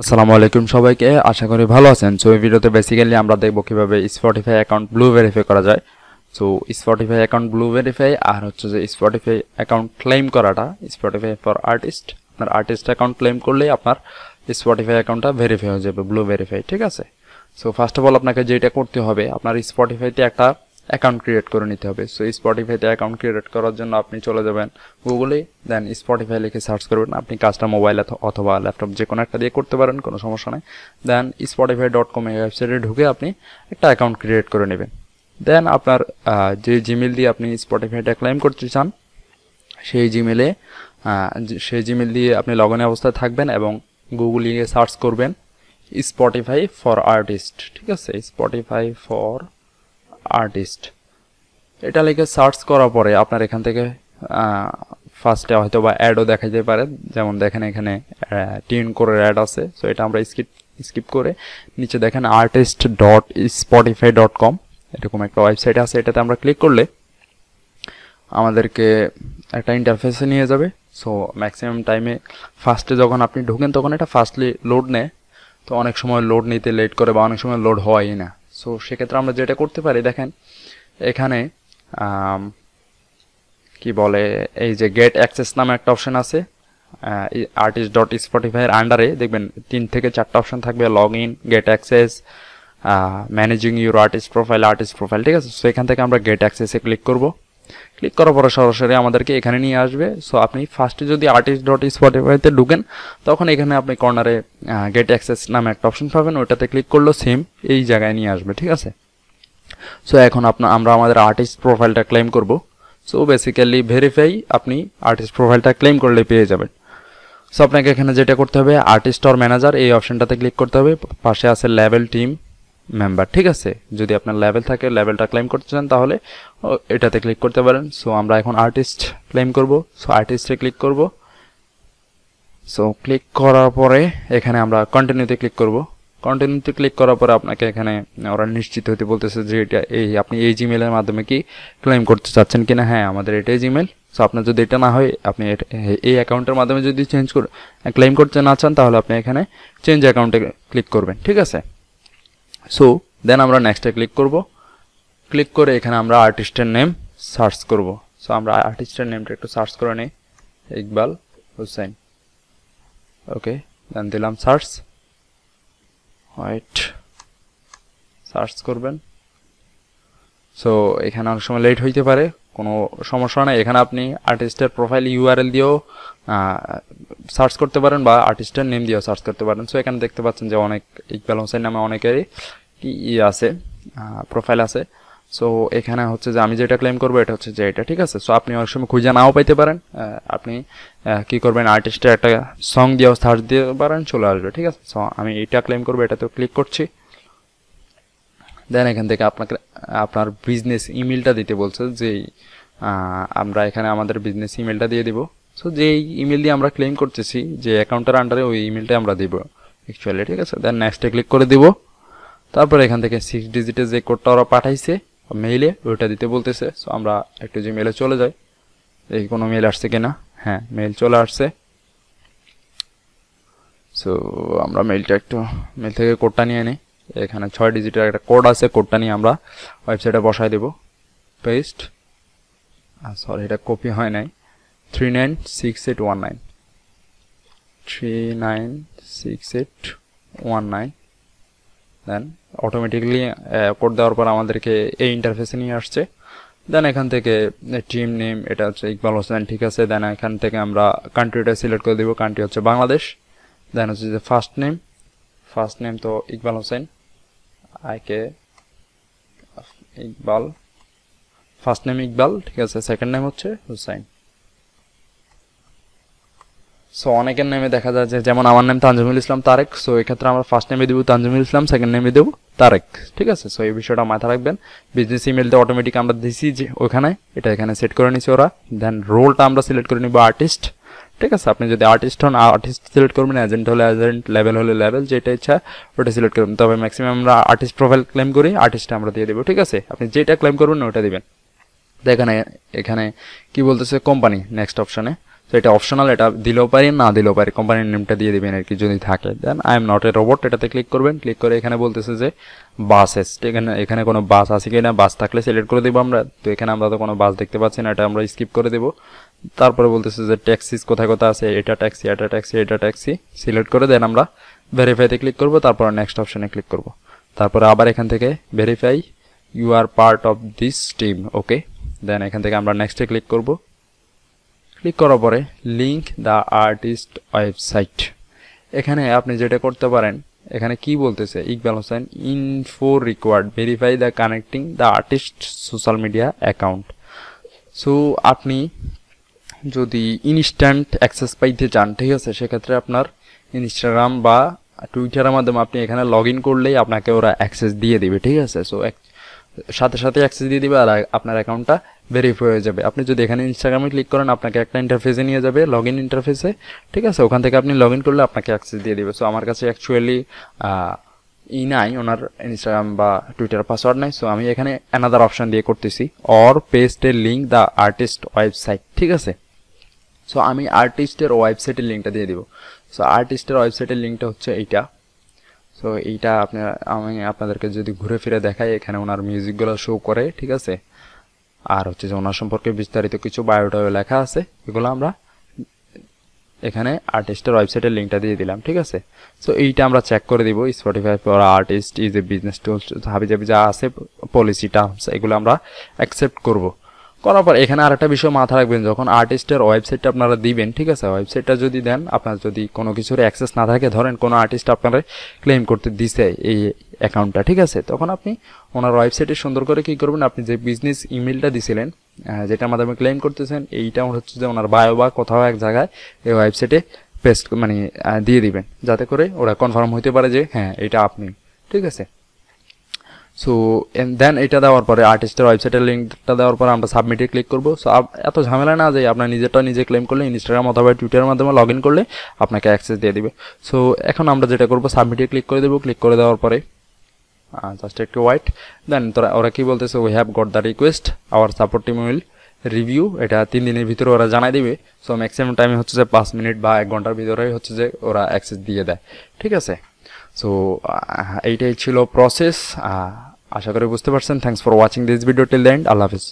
আসসালামু আলাইকুম সবাইকে, আশা করি ভালো আছেন। সো এই ভিডিওতে বেসিক্যালি আমরা দেখব কীভাবে স্পটিফাই অ্যাকাউন্ট ব্লু ভেরিফাই করা যায়। So Spotify account blue verify আর হচ্ছে যে স্পটিফাই অ্যাকাউন্ট ক্লেম করাটা স্পটিফাই ফর আর্টিস্ট আপনার আর্টিস্ট অ্যাকাউন্ট ক্লেম করলেই আপনার স্পটিফাই অ্যাকাউন্টটা ভেরিফাই হয়ে যাবে ব্লু ভেরিফাই ঠিক আছে? সো ফার্স্ট অফ অল আপনাকে যেটা করতে হবে, আপনার স্পটিফাইতে একটা অ্যাকাউন্ট ক্রিয়েট করে নিতে হবে। সো স্পটিফাইতে অ্যাকাউন্ট ক্রিয়েট করার জন্য আপনি চলে যাবেন গুগলে দেন স্পটিফাই লিখে সার্চ করবেন। আপনি কাজটা মোবাইল অথবা ল্যাপটপ যে কোনো একটা দিয়ে করতে পারেন, কোনো সমস্যা নেই। দেন স্পটিফাই ডট কম এই ওয়েবসাইটে ঢুকে আপনি একটা অ্যাকাউন্ট ক্রিয়েট করে নেবেন। দেন আপনার যে জিমেল দিয়ে আপনি স্পটিফাইটা ক্লেম করতে চান, সেই জিমেলে সেই জিমেল দিয়ে আপনি লগ ইন অবস্থায় থাকবেন এবং গুগলে সার্চ করবেন স্পটিফাই ফর আর্টিস্ট ঠিক আছে? স্পটিফাই ফর আর্টিস্ট এটা লিখে সার্চ করার পরে আপনার এখান থেকে ফার্স্টে হয়তো বা অ্যাডও দেখা যেতে পারে। যেমন দেখেন এখানে টিউন করে অ্যাড আছে। সো এটা আমরা স্কিপ স্কিপ করে নিচে দেখেন artist dot Spotify dot com এরকম একটা ওয়েবসাইট আছে। এটাতে আমরা ক্লিক করলে আমাদেরকে একটা ইন্টারফেসে নিয়ে যাবে। সো ম্যাক্সিমাম টাইমে ফার্স্টে যখন আপনি ঢোকেন, তখন এটা ফার্স্টলি লোড নেয়। তো অনেক সময় লোড নিতে লেট করে বা অনেক সময় লোড হয়ই না। সো সেক্ষেত্রে আমরা যেটা করতে পারি, দেখেন, এখানে কি বলে, এই যে গেট অ্যাক্সেস নামে একটা অপশন আছে আর্টিস্ট ডট স্পটিফাইয়ের আন্ডারে দেখবেন, তিন থেকে চারটা অপশন থাকবে log in get access managing your artist profile artist profile ঠিক আছে? সো এখান থেকে আমরা গেট অ্যাক্সেসে ক্লিক করব। ক্লিক করার পরে সরাসরি আমাদেরকে এখানে নিয়ে আসবে। সো আপনি ফার্স্টে যদি আর্টিস্ট ডট স্পটিফাইতে ঢুকেন, তখন এখানে আপনি কর্নারে গেট অ্যাক্সেস নামে একটা অপশন পাবেন। ওইটাতে ক্লিক করলেও সেম এই জায়গায় নিয়ে আসবে, ঠিক আছে? সো এখন আপনার আমরা আমাদের আর্টিস্ট প্রোফাইলটা ক্লেম করব। সো বেসিক্যালি ভেরিফাই আপনি আর্টিস্ট প্রোফাইলটা ক্লেম করলে পেয়ে যাবেন। সো আপনাকে এখানে যেটা করতে হবে আর্টিস্ট অর ম্যানেজার এই অপশনটাতে ক্লিক করতে হবে। পাশে আছে লেভেল টিম মেম্বার ঠিক আছে? যদি আপনার লেভেল থাকে লেভেলটা ক্লেম করতে চান, তাহলে এটাতে ক্লিক করতে পারেন। সো আমরা এখন আর্টিস্ট ক্লেম করব। সো আর্টিস্টে ক্লিক করব। সো ক্লিক করার পরে, এখানে আমরা কন্টিনিউতে ক্লিক করব। কন্টিনিউতে ক্লিক করার পরে আপনাকে এখানে, ওরা নিশ্চিত হতে বলতেছে যে এটা এই, আপনি এই জিমেলের মাধ্যমে কি ক্লেম করতে চাচ্ছেন কিনা? হ্যাঁ আমাদের এটাই জিমেল সো আপনার যদি এটা না হয়, আপনি এই অ্যাকাউন্টের মাধ্যমে যদি চেঞ্জ ক্লেম করতে না চান, তাহলে আপনি এখানে চেঞ্জ অ্যাকাউন্টে ক্লিক করবেন, ঠিক আছে? সো দেন আমরা নেক্সটে ক্লিক করব। ক্লিক করে এখানে আমরা আর্টিস্টের নেম সার্চ করব। সো আমরা আর্টিস্টের নেমটা একটু সার্চ করে নিই। ইকবাল হুসাইন ওকে দেন দিলাম সার্চ হোয়াইট সার্চ করবেন। সো এখানে অনেক সময় লেট হইতে পারে। কোনো সমস্যা নাই এখানে আপনি আর্টিস্টের প্রোফাইল ইউআরএল দিয়েও সার্চ করতে পারেন বা আর্টিস্টের নেম দিয়েও সার্চ করতে পারেন। সো এখানে দেখতে পাচ্ছেন যে অনেক ইকবাল হোসেন নামে অনেকেরই ই আছে প্রোফাইল আছে। সো এখানে হচ্ছে যে আমি যেটা ক্লেম করব এটা হচ্ছে যে এটা, ঠিক আছে? সো আপনি অনেক সময় খুঁজে নাও পাইতে পারেন। আপনি কি করবেন? আর্টিস্টের একটা সং দিয়েও সার্চ দিতে পারেন, চলে আসবে, ঠিক আছে? সো আমি এটা ক্লেম করব, এটাতেও ক্লিক করছি। দেন এখান থেকে আপনাকে, আপনার বিজনেস ইমেলটা দিতে বলছে যে আমরা এখানে আমাদের বিজনেস ইমেলটা দিয়ে দিব। সো যে ইমেল দিয়ে আমরা ক্লেম করতেছি, যে অ্যাকাউন্টের আন্ডারে ওই ইমেলটা আমরা দিব অ্যাকচুয়ালি ঠিক আছে? দেন নেক্সটে ক্লিক করে দিব। তারপর এখান থেকে সিক্স ডিজিটের যে কোডটা ওরা পাঠাইছে মেইলে ওইটা দিতে বলতেছে। সো আমরা একটু যে মেলে চলে যাই। এই কোনো মেল আসছে কিনা? হ্যাঁ মেল চলে আসছে। সো আমরা মেলটা একটু মেল থেকে কোডটা নিয়ে নিই। এখানে ছয় ডিজিটের একটা কোড আছে, কোডটা নিয়ে আমরা ওয়েবসাইটে বসাই দেব। পেস্ট সরি এটা কপি হয় নাই। Three nine six eight one nine three nine six eight one nine then automatically code দেওয়ার পর আমাদেরকে এই ইন্টারফেসে নিয়ে আসছে। দেন এখান থেকে টিম নেম এটা হচ্ছে ইকবাল হোসেন, ঠিক আছে? দেন এখান থেকে আমরা কান্ট্রিটা সিলেক্ট করে দিব। কান্ট্রি হচ্ছে বাংলাদেশ। দেন হচ্ছে যে ফার্স্ট নেম ফার্স্ট নেম তো ইকবাল হোসেন। আইকে ইকবাল ফার্স্ট নেম ইকবাল ঠিক আছে সেকেন্ড নেম হচ্ছে হুসাইন সো অনেকের নেমে দেখা যায় যে, যেমন আমার নাম তানজিমুল ইসলাম তারেক সো এক্ষেত্রে আমরা ফার্স্ট নেমে দেবো তানজিমুল ইসলাম সেকেন্ড নেমে দেবো তারেক, ঠিক আছে? সো এই বিষয়টা মাথায় রাখবেন। বিজনেস ইমেলটা অটোমেটিক আমরা দিছি যে, ওখানে, এটা এখানে সেট করে নিছি ওরা। দেন রোলটা আমরা সিলেক্ট করে নিব আর্টিস্ট ঠিক আছে, আপনি যদি আর্টিস্ট হন আর্টিস্ট সিলেক্ট করবেন এজেন্ট হলে এজেন্ট লেভেল হলে লেভেল যেটা ইচ্ছা ওটা সিলেক্ট করবেন। তবে ম্যাক্সিমাম আমরা আর্টিস্ট প্রোফাইল ক্লেম করি আর্টিস্ট আমরা দিয়ে দেবো, ঠিক আছে? আপনি যেটা ক্লেম করবেন, ওটা দিবেন। এখানে এখানে কি বলতেছে কোম্পানি নেক্সট অপশনে তো এটা অপশনাল এটা দিলেও পারি, না দিলেও পারি কোম্পানির নেমটা দিয়ে দিবেন আর কি, যদি থাকে। Then I am not a robot এটাতে ক্লিক করবেন। ক্লিক করে এখানে বলতেছে যে বাসেস এখানে এখানে কোনো বাস আছে কি না বাস থাকলে সিলেক্ট করে দেবো আমরা। তো এখানে আমরা তো কোনো বাস দেখতে পাচ্ছি না, এটা আমরা স্কিপ করে দেবো। তারপরে বলতেছে যে ট্যাক্সিস কোথায় কোথায় আছে, এটা ট্যাক্সি এটা ট্যাক্সি এটা ট্যাক্সি, সিলেক্ট করে দেন আমরা ভেরিফাইতে ক্লিক করব, তারপর নেক্সট অপশানে ক্লিক করব। তারপরে আবার এখান থেকে verify you are part of this team okay then এখান থেকে আমরা নেক্সটে ক্লিক করব। ক্লিক করার পরে লিঙ্ক দ্য আর্টিস্ট ওয়েবসাইট এখানে আপনি যেটা করতে পারেন, এখানে কি বলতেছে? Iqbal Hossain info required verify the connecting the artist social media account so আপনি যদি ইনস্ট্যান্ট অ্যাক্সেস পাইতে চান, ঠিক আছে? সেক্ষেত্রে আপনার ইনস্টাগ্রাম বা টুইটারের মাধ্যমে আপনি এখানে লগ ইন করলেই আপনাকে ওরা অ্যাক্সেস দিয়ে দিবে, ঠিক আছে? সো সাথে সাথে অ্যাক্সেস দিয়ে দিবে আর আপনার অ্যাকাউন্টটা ভেরিফাই হয়ে যাবে। আপনি যদি এখানে ইনস্টাগ্রামে ক্লিক করেন, আপনাকে একটা ইন্টারফেসে নিয়ে যাবে লগ ইন ইন্টারফেসে ঠিক আছে? ওখান থেকে আপনি লগ ইন করলে আপনাকে অ্যাক্সেস দিয়ে দেবে। সো আমার কাছে অ্যাকচুয়ালি ই নাই, ওনার ইনস্টাগ্রাম বা টুইটার পাসওয়ার্ড নাই। সো আমি এখানে অ্যানাদার অপশন দিয়ে করতেছি। Or paste a link the artist website ঠিক আছে? সো আমি আর্টিস্টের ওয়েবসাইটের লিঙ্কটা দিয়ে দিব। সো আর্টিস্টের ওয়েবসাইটের লিঙ্কটা হচ্ছে এইটা। সো এইটা আপনার আমি আপনাদেরকে যদি ঘুরে ফিরে দেখাই, এখানে ওনার মিউজিকগুলো শো করে, ঠিক আছে? আর হচ্ছে যে ওনার সম্পর্কে বিস্তারিত কিছু বায়োটাও লেখা আছে, এগুলো আমরা এখানে আর্টিস্টের ওয়েবসাইটের লিঙ্কটা দিয়ে দিলাম, ঠিক আছে? সো এইটা আমরা চেক করে দিব Spotify for artist is a business tools হাবি যাবি যা আছে পলিসি টার্মস এগুলো আমরা অ্যাকসেপ্ট করব। করার পর এখানে আরেকটা বিষয় মাথা রাখবেন, যখন আর্টিস্টের ওয়েবসাইটটা আপনারা দিবেন, ঠিক আছে? ওয়েবসাইটটা যদি দেন, আপনার যদি কোনো কিছুর অ্যাক্সেস না থাকে, ধরেন কোনো আর্টিস্ট আপনারা ক্লেম করতে দিছে এই অ্যাকাউন্টটা ঠিক আছে? তখন আপনি ওনার ওয়েবসাইটে সুন্দর করে কী করবেন, আপনি যে বিজনেস ইমেলটা দিছিলেন যেটার মাধ্যমে ক্লেম করতেছেন, এইটা হচ্ছে যে ওনার বায়ো বা কোথাও এক জায়গায় এই ওয়েবসাইটে পেস্ট মানে দিয়ে দিবেন, যাতে করে ওরা কনফার্ম হইতে পারে যে হ্যাঁ এটা আপনি, ঠিক আছে? সো দেন এটা দেওয়ার পরে আর্টিস্টের ওয়েবসাইটের লিঙ্কটা দেওয়ার পরে আমরা সাবমিটে ক্লিক করব। সো এত ঝামেলা না যে আপনার নিজেরটা নিজে ক্লেম করলে ইনস্টাগ্রাম অথবা টুইটারের মাধ্যমে লগ ইন করলে আপনাকে অ্যাক্সেস দিয়ে দিবে। সো এখন আমরা যেটা করব সাবমিটে ক্লিক করে দেবো। ক্লিক করে দেওয়ার পরে জাস্ট একটু হোয়াইট দেন তোরা, ওরা কি বলতেছে we have got the request our support team will review এটা তিন দিনের ভিতরে ওরা জানাই দিবে। সো ম্যাক্সিমাম টাইমে হচ্ছে যে পাঁচ মিনিট বা এক ঘণ্টার ভিতরে হচ্ছে যে ওরা অ্যাক্সেস দিয়ে দেয়। ঠিক আছে? সো এইটাই ছিল প্রসেস আশা করি বুঝতে পারছেন। Thanks for watching this video till the end Allah Hafiz.